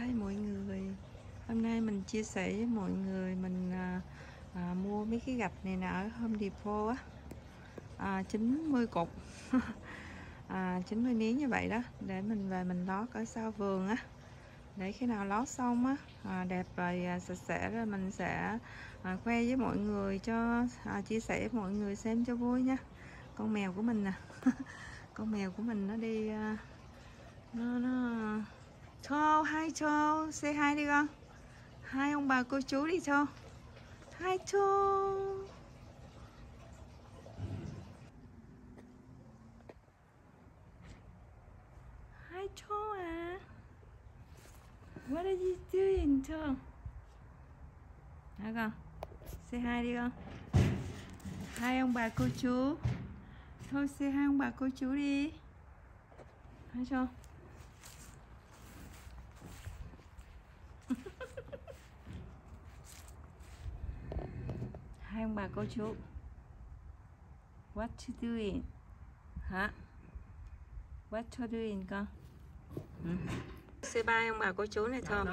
Hi mọi người. Hôm nay mình chia sẻ với mọi người Mình à, à, mua mấy cái gạch này nè ở Home Depot á. À, 90 cục. À, 90 miếng như vậy đó Để mình về mình lót ở sau vườn á. Để khi nào lót xong á à, Đẹp rồi à, sạch sẽ rồi mình sẽ à, khoe với mọi người cho à, Chia sẻ với mọi người xem cho vui nha. Con mèo của mình nè. Con mèo của mình nó đi à, Nó nó hai cho, say hai đi con. Hai ông bà cô chú đi cho. Hai cho. Hai cho à. What are you doing cho? Hả con. Say hai đi con. Hai ông bà cô chú. Thôi say hai ông bà cô chú đi. Hai cho. Hai ông bà cô chú. What you doing? Hả? What you doing con? Ừ. C3 ông bà cô chú này thôi